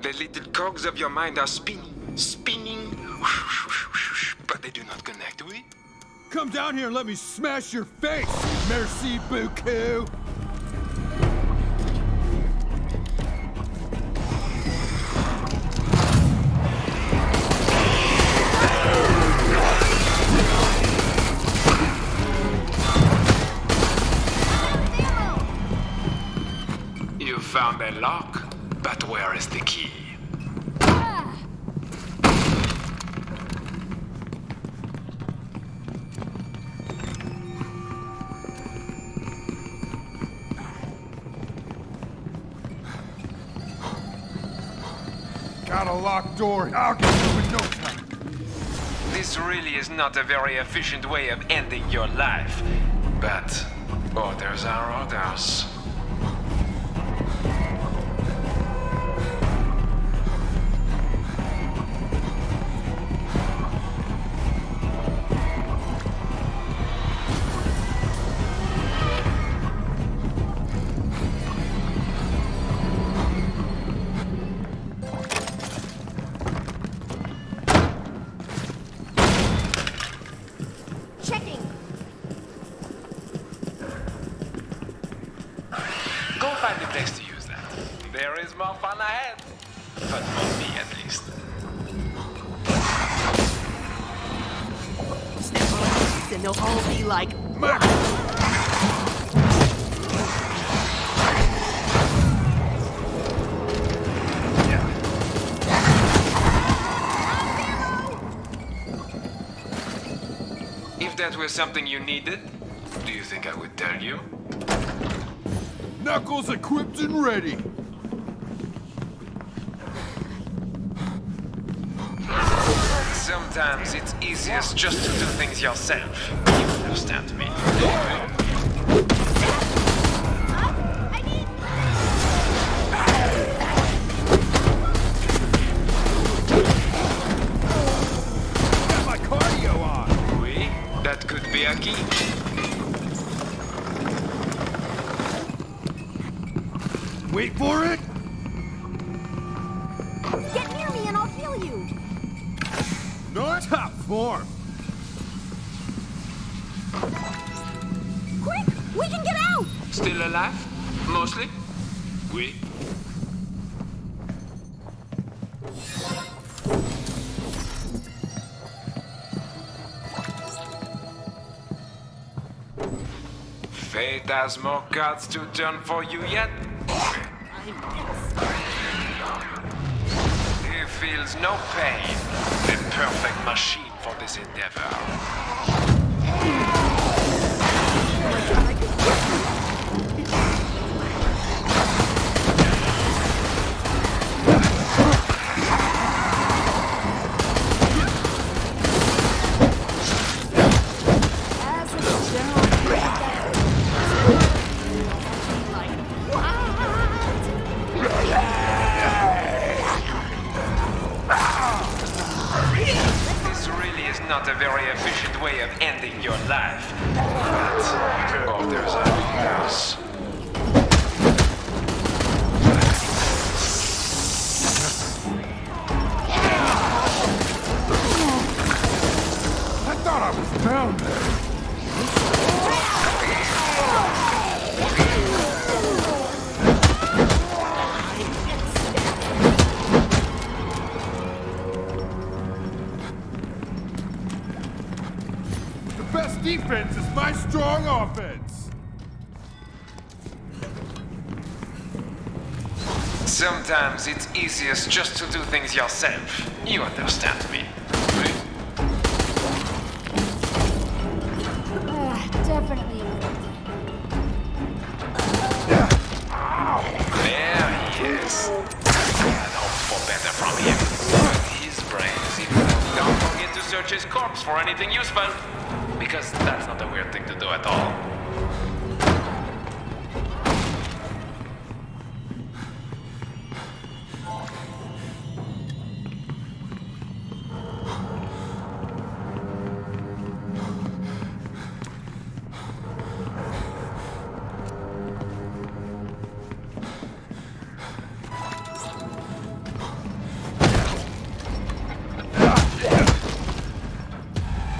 The little cogs of your mind are spinning, spinning, but they do not connect, oui? Come down here and let me smash your face! Merci beaucoup! You found a lock, but where is the key? Got a locked door. I'll get you in no time. This really is not a very efficient way of ending your life. But oh, orders are orders. Place to use that. There is more fun ahead. But for me, at least. Step on and they'll all be like, If that were something you needed, do you think I would tell you? Knuckles equipped and ready. Sometimes it's easiest just to do things yourself. You understand me? Get near me and I'll heal you. Not top form. Quick, we can get out. Still alive? Mostly? Oui. Fate has more cards to turn for you yet? Feels no pain. The perfect machine for this endeavor. Way of ending your life. Oh, but orders are orders. I thought I was down there. Defense is my strong offense. Sometimes it's easiest just to do things yourself. You understand me? Definitely. There he is. His. Don't forget to search his corpse for anything useful. Because that's not a weird thing to do at all.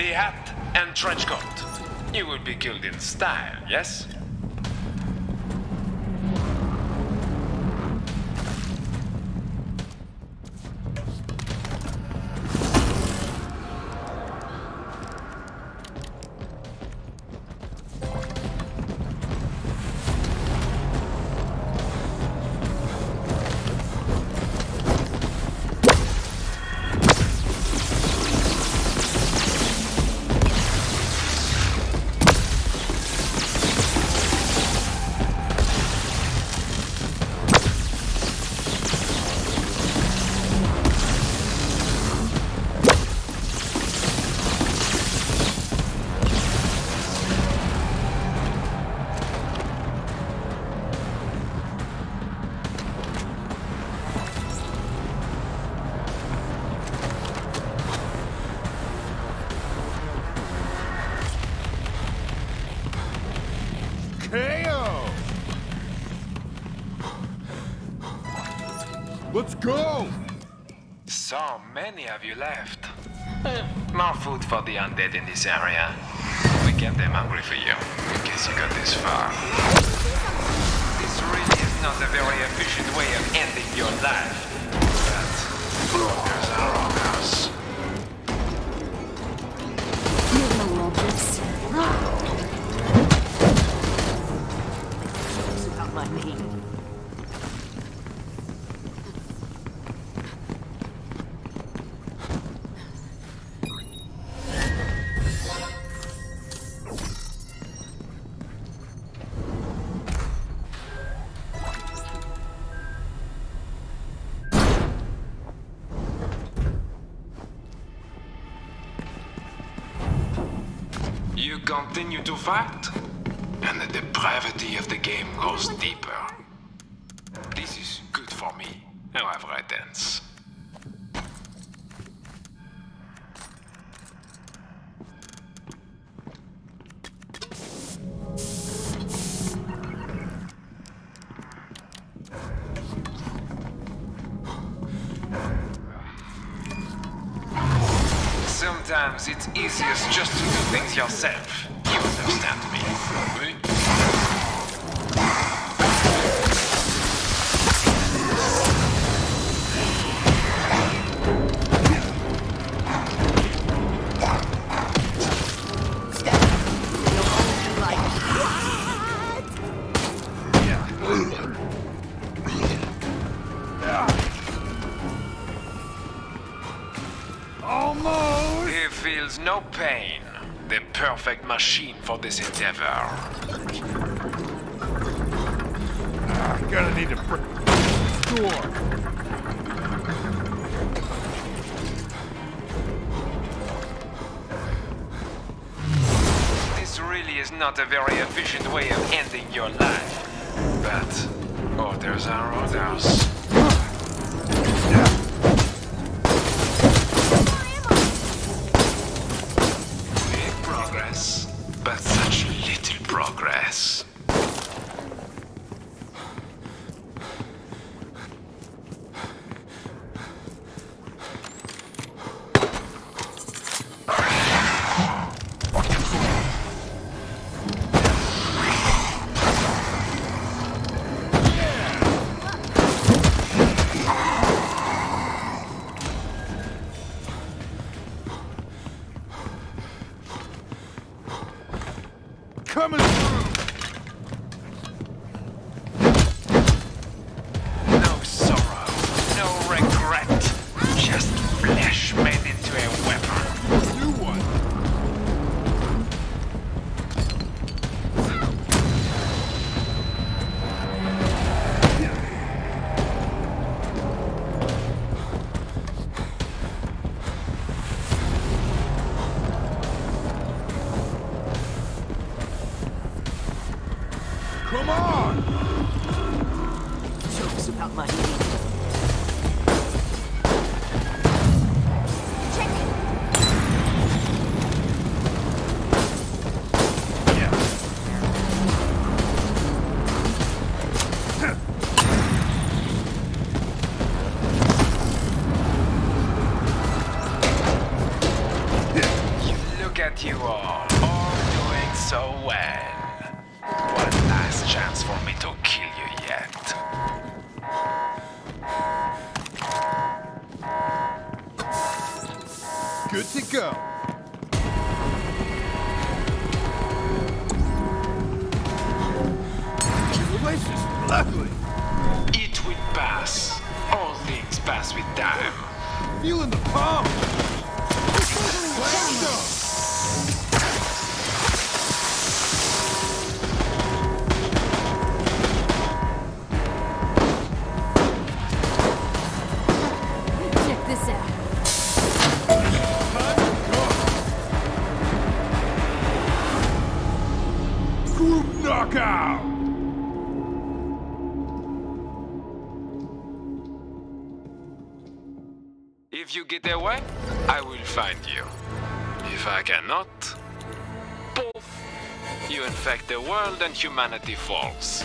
Hat and trench coat. You would be killed in style, yes? KO! Let's go! So many of you left. Eh, More food for the undead in this area. We kept them hungry for you, in case you got this far. This really is not a very efficient way of ending your life. Continue to fight, and the depravity of the game goes deeper. This is good for me, however I dance. Easiest just to do things yourself. You understand me? No pain. The perfect machine for this endeavor. Ah, gonna need to brick score. This really is not a very efficient way of ending your life. But orders are orders. Coming through! All things pass with time. Feeling the pump. Blast. Check this out. Group knockout. If you get away, I will find you. If I cannot, poof, you infect the world and humanity falls.